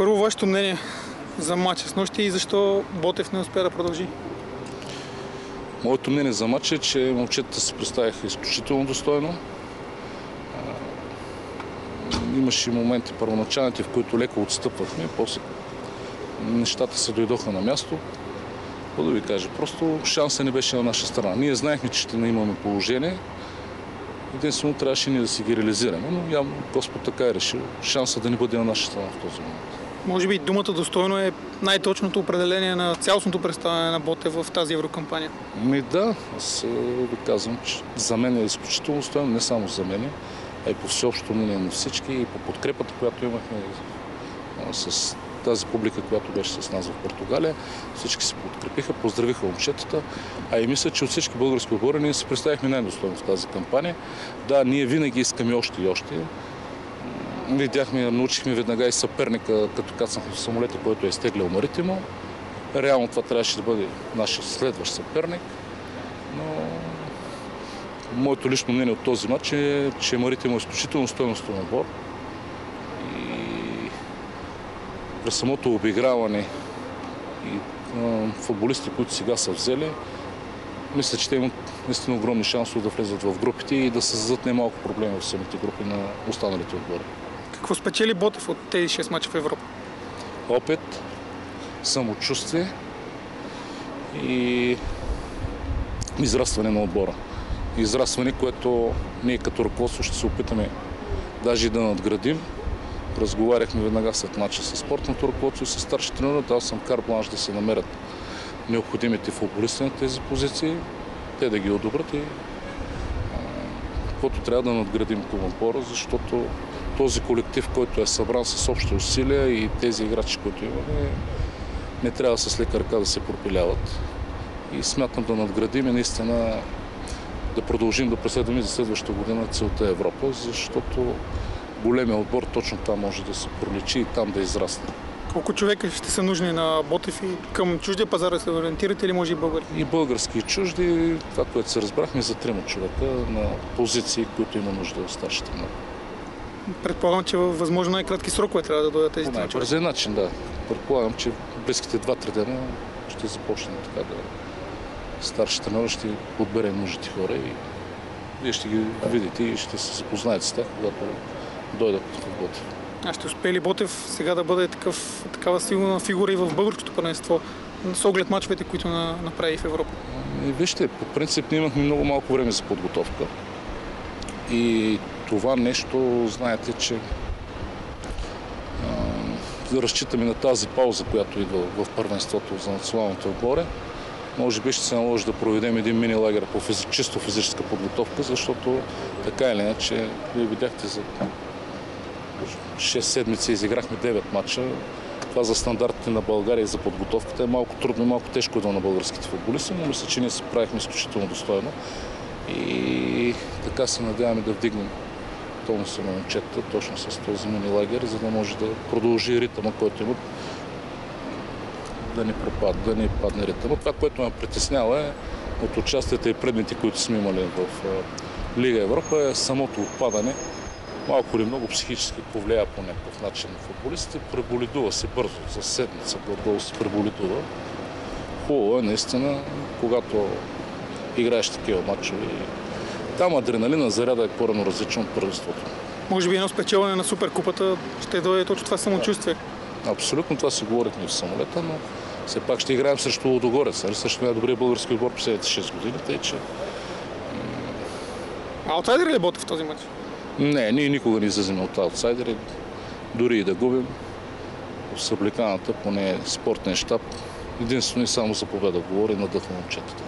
Първо, вашето мнение за матча с нощи и защо Ботев не успя да продължи? Моето мнение за матча е, че момчетата се представяха изключително достойно. Имаше моменти първоначалните, в които леко отстъпвахме, после нещата се дойдоха на място. Какво да ви кажа, просто шанса не беше на наша страна. Ние знаехме, че ще не имаме положение. Единствено трябваше ние да си ги реализираме, но явно Господ така е решил. Шанса да не бъде на наша страна в този момент. Може би думата достойно е най-точното определение на цялостното представяне на Ботев в тази еврокампания. Ми да, аз ви казвам, че за мен е изключително стоен, не само за мен, а и по всеобщо мнение на всички и по подкрепата, която имахме с тази публика, която беше с нас в Португалия. Всички се подкрепиха, поздравиха момчетата, а и мисля, че от всички български отбори ние се представихме най-достойно в тази кампания. Да, ние винаги искаме още и още. Видяхме, научихме веднага и съперника, като кацнахме в самолета, който е изтеглял Маритимо. Реално това трябваше да бъде нашия следващ съперник. Но моето лично мнение от този матч е, че Маритимо е изключително стоеностен отбор. при самото обиграване и футболисти, които сега са взели, мисля, че те имат наистина огромни шансове да влезат в групите и да създадат немалко проблеми в самите групи на останалите отбори. Какво спечели Ботев от тези 6 мача в Европа? Опит, самочувствие и израстване на отбора. Израстване, което ние като ръководство ще се опитаме даже да надградим, Разговаряхме веднага след мача с спортното ръководство и с старши тренер. Дал съм карбланш да се намерят необходимите футболисти на тези позиции, те да ги одобрят и каквото трябва да надградим към отбора, защото този колектив, който е събран с общи усилия и тези играчи, които имаме, не трябва с лека ръка да се пропиляват. И смятам да надградим и наистина да продължим да преследваме за следващата година целта Европа, защото големия отбор точно там може да се проличи и там да израсне. Колко човека ще са нужни на Ботев и към чуждия пазар да се ориентирате или може и българи? И български и чужди, това, което се разбрахме за трима човека на позиции, които има нужда от старшите на. Предполагам, че във възможно най-кратки срокове трябва да дойдат тези. По начин, да. Предполагам, че близките 2-3 дена ще започне така да старшите треньор ще подбере нужните хора и вие ще ги видите и ще се запознаете с тях, когато дойдат в Ботев. А ще успее ли Ботев сега да бъде такъв, такава силна фигура и в българското първенство с оглед мачовете, които направи в Европа? И вижте, по принцип ние имахме много малко време за подготовка. И това нещо, знаете, че а, разчитаме на тази пауза, която идва в първенството за националното отборе. Може би ще се наложи да проведем един мини лагер по физи... чисто физическа подготовка, защото така или иначе, вие видяхте за 6 седмици изиграхме 9 матча. Това за стандартите на България и за подготовката е малко трудно и малко тежко идва на българските футболисти, но мисля, че ние се правихме изключително достойно. И така се надяваме да вдигнем тонуса на момчета точно с този мини лагер, за да може да продължи ритъма, който имат да не пропадне, да не падне ритъма. Това, което ме притеснява е от участията и предните, които сме имали в Лига Европа, е самото отпадане малко или много психически повлия по някакъв начин на футболистите. Преболидува се бързо, за седмица горе се преболидува. Хубаво е наистина, когато играеш такива матчове. Там адреналина заряда е корено различно от първенството. Може би едно спечелване на Суперкупата ще дойде точно това самочувствие. Да. Абсолютно това си говорихме в самолета, но все пак ще играем срещу Лодогорец, нали? срещу най-добрия български отбор последните 6 години, тъй че... Аутсайдер ли е Ботев в този матч? Не, ние никога не излизаме от аутсайдери, дори и да губим. В събликаната, поне спортния щаб, единствено и само за победа говори на дъх на момчетата.